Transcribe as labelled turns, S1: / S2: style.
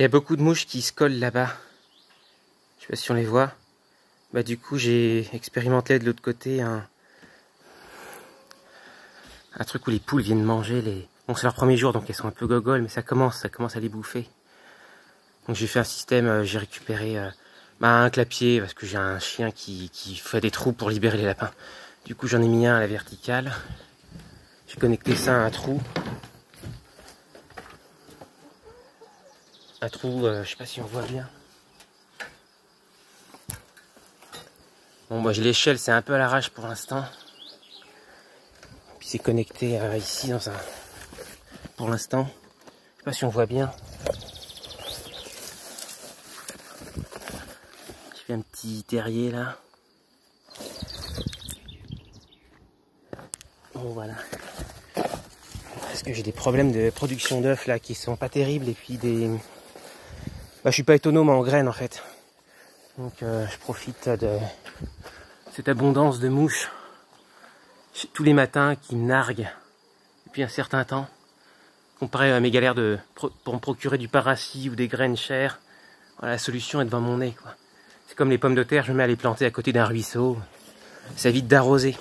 S1: Il y a beaucoup de mouches qui se collent là-bas. Je sais pas si on les voit. Bah du coup j'ai expérimenté de l'autre côté un... un truc où les poules viennent manger les... Bon c'est leur premier jour donc elles sont un peu gogoles mais ça commence, ça commence à les bouffer. Donc j'ai fait un système, euh, j'ai récupéré euh, bah, un clapier parce que j'ai un chien qui, qui fait des trous pour libérer les lapins. Du coup j'en ai mis un à la verticale. J'ai connecté ça à un trou un trou, euh, je sais pas si on voit bien. Bon, moi j'ai l'échelle, c'est un peu à l'arrache pour l'instant. Puis c'est connecté euh, ici dans un. Pour l'instant, je sais pas si on voit bien. J'ai fait un petit terrier là. Bon voilà. Parce que j'ai des problèmes de production d'œufs là qui sont pas terribles et puis des bah, je suis pas autonome en graines en fait. Donc euh, je profite de cette abondance de mouches tous les matins qui narguent depuis un certain temps. Comparé à mes galères de, pour me procurer du paracis ou des graines chères, la solution est devant mon nez. C'est comme les pommes de terre, je me mets à les planter à côté d'un ruisseau. Ça évite d'arroser.